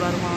Verma